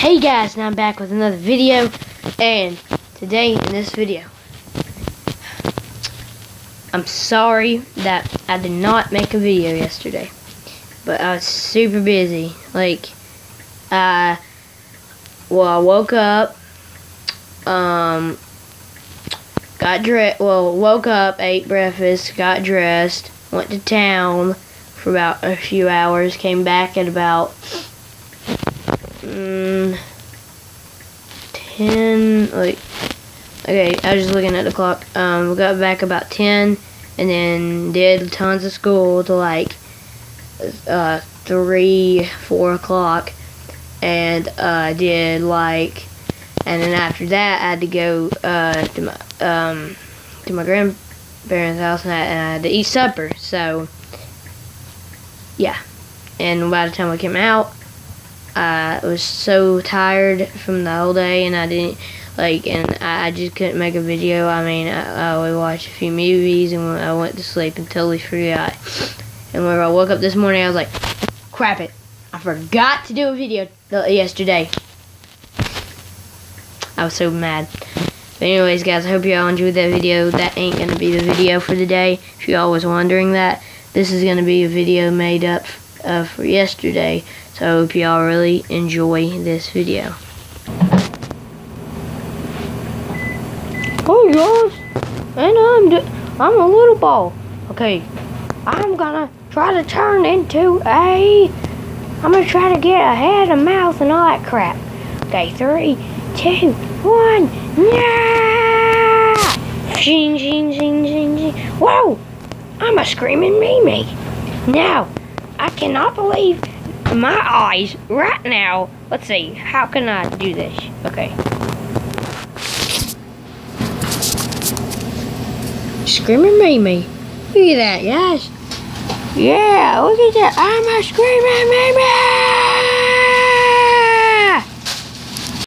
Hey guys, and I'm back with another video, and today in this video, I'm sorry that I did not make a video yesterday, but I was super busy, like, uh, well, I woke up, um, got dressed, well, woke up, ate breakfast, got dressed, went to town for about a few hours, came back at about mm, 10, like, okay, I was just looking at the clock. Um, we got back about 10, and then did tons of school to like uh, 3, 4 o'clock, and uh, did like, and then after that, I had to go uh, to my um, to my grandparents' house, and I, and I had to eat supper. So, yeah. And by the time I came out, I was so tired from the whole day, and I didn't like, and I, I just couldn't make a video. I mean, I, I would watch a few movies, and I went to sleep and totally forgot. And when I woke up this morning, I was like, "Crap it! I forgot to do a video yesterday." I was so mad. But anyways, guys, I hope y'all enjoyed that video. That ain't gonna be the video for the day. If y'all was wondering that, this is gonna be a video made up uh, for yesterday. So I hope y'all really enjoy this video. Oh guys, and I'm I'm a little ball. Okay, I'm gonna try to turn into a. I'm gonna try to get a head, a mouth, and all that crap. Okay, three, two, one, yeah! Shing, shing, shing, shing, shing. Whoa! I'm a screaming Mimi. Now, I cannot believe my eyes right now. Let's see, how can I do this? Okay. Screaming Mimi. Look at that, guys. Yeah, look at that. I'm a screaming Mimi!